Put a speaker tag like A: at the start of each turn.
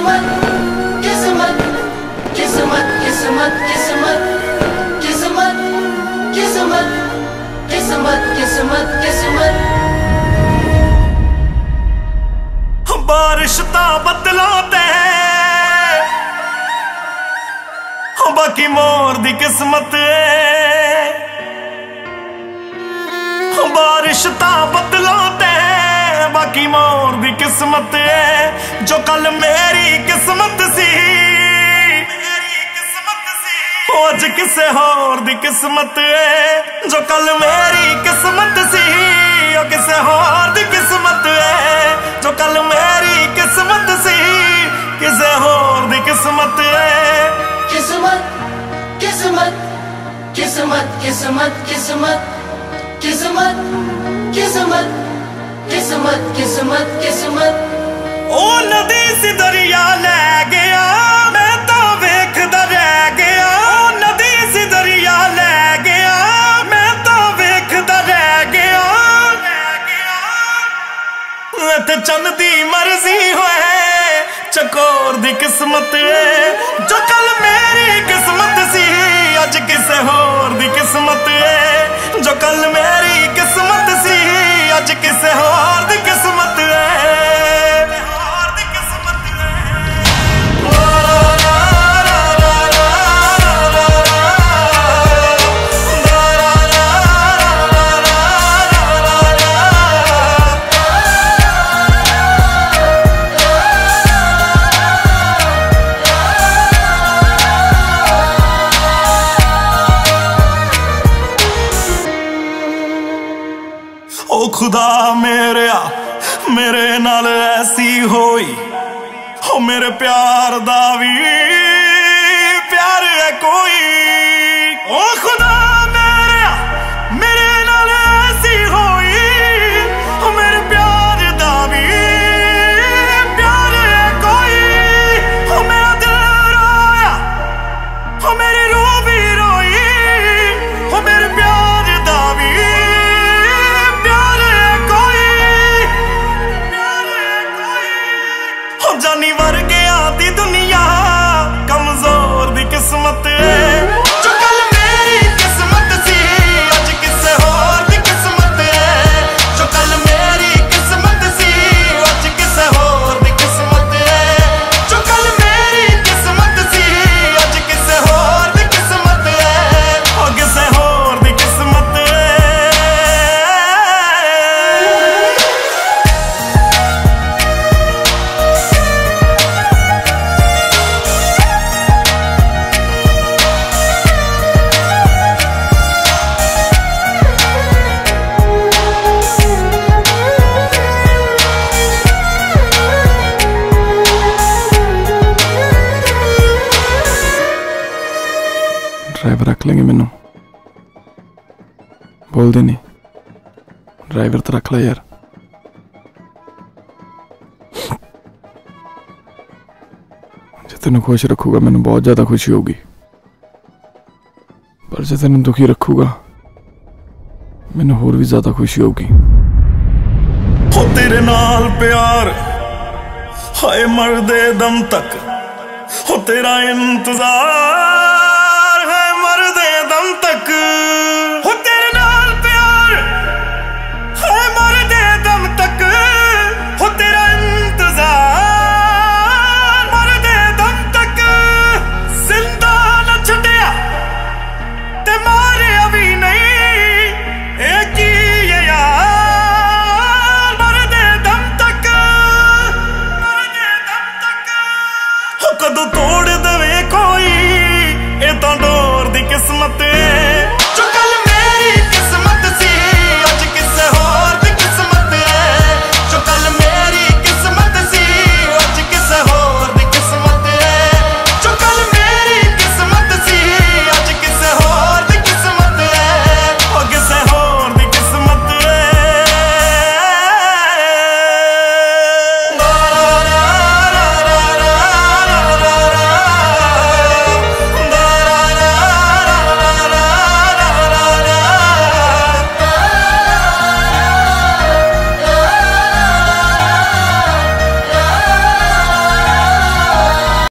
A: किस्मत किस्मत किस्मत किस्मत किस्मत किस्मत किस्मत किस्मत किस्मत किस्मत
B: बारिश ता बदलाते ते बाकी मोर दी किस्मत बारिश ता बदलों ते किस्मत है, जो कल मेरी किस्मत सी। अज किसे होर दी किस्मत है, जो कल मेरी किस्मत सी। ओ, किसे होर दी किस्मत है, जो कल मेरी किस्मत सी। किसे होर दी किस्मत है।
A: किस्मत किस्मत किस्मत किस्मत किस्मत किस्मत किस्मत ਕਿਸਮਤ ਕਿਸਮਤ ਕਿਸਮਤ।
B: ਉਹ ਨਦੀ ਸੀ ਦਰਿਆ ਲੈ ਗਿਆ, ਮੈਂ ਤਾਂ ਵੇਖਦਾ ਰਹਿ ਗਿਆ। ਉਹ ਨਦੀ ਸੀ ਦਰਿਆ ਲੈ ਗਿਆ, ਮੈਂ ਤਾਂ ਵੇਖਦਾ ਰਹਿ ਗਿਆ। ਤੇ ਚੰਨ ਦੀ ਮਰਜ਼ੀ ਹੋਏ, ਚਕੋਰ ਦੀ ਕਿਸਮਤ ਏ। ਜੋ ਕੱਲ ਮੇਰੀ ਕਿਸਮਤ ਸੀ, ਅੱਜ ਕਿਸੇ ਹੋਰ ਦੀ ਕਿਸਮਤ ਏ। ਜੋ ਕੱਲ ਓ ਖੁਦਾ ਮੇਰਿਆ, ਮੇਰੇ ਨਾਲ ਐਸੀ ਹੋਈ। ਓ ਮੇਰੇ ਪਿਆਰ ਦਾ ਵੀ ਪਿਆਰ ਹੈ ਕੋਈ। ਜਾਨੀ ਵਰਗਿਆਂ ਦੀ ਦੁਨੀਆ ਕਮਜ਼ੋਰ ਦੀ ਕਿਸਮਤ ਏ।
C: ਡਰਾਈਵਰ ਰੱਖ ਲੈਂਗੇ ਮੈਨੂੰ ਬੋਲਦੇ ਨਹੀਂ ਡਰਾਈਵਰ ਤਾਂ ਰੱਖ ਲੈ ਯਾਰ ਜੇ ਤੈਨੂੰ ਖੁਸ਼ ਰੱਖੂਗਾ ਮੈਨੂੰ ਬਹੁਤ ਜ਼ਿਆਦਾ ਖੁਸ਼ੀ ਹੋਊਗੀ ਪਰ ਜੇ ਤੈਨੂੰ ਦੁਖੀ ਰੱਖੂਗਾ ਮੈਨੂੰ ਹੋਰ ਵੀ ਜ਼ਿਆਦਾ ਖੁਸ਼ੀ ਹੋਊਗੀ
B: ਹੋ ਤੇਰੇ ਨਾਲ ਪਿਆਰ ਹਾਏ ਮਰਦੇ ਦਮ ਤੱਕ ਹੋ ਤੇਰਾ ਇੰਤਜ਼ਾਰ